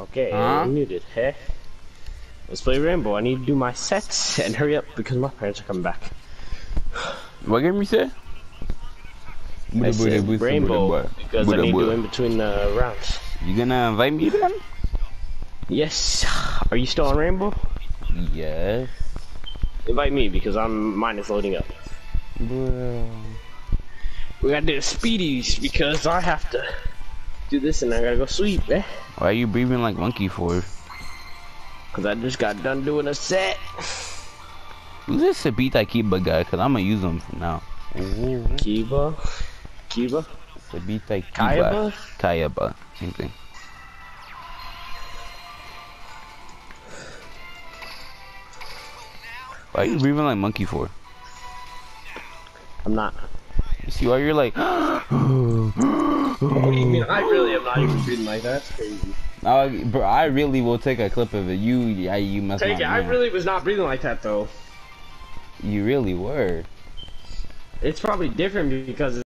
Okay, Huh? muted. Hey, let's play Rainbow. I need to do my sets and hurry up because my parents are coming back. What game you said? I said Rainbow because I need to do in between the rounds. You gonna invite me then? Yes. Are you still on Rainbow? Yes. Invite me because I'm mine is loading up. Bro. We gotta do speedies because I have to do this and I gotta go sleep, eh? Why are you breathing like monkey for? Cause I just got done doing a set. Who's this Sabita Kiba guy? Cause I'm gonna use him from now. Kiba, Kiba, Sabita Kiba. Kayaba. Kayaba. Same thing. Why are you breathing like monkey for? I'm not. You see why you're like What do you mean? I really am not even breathing like that. That's crazy. No, bro, I really will take a clip of it. You, yeah, you must Take not it. I really was not breathing like that though. You really were. It's probably different because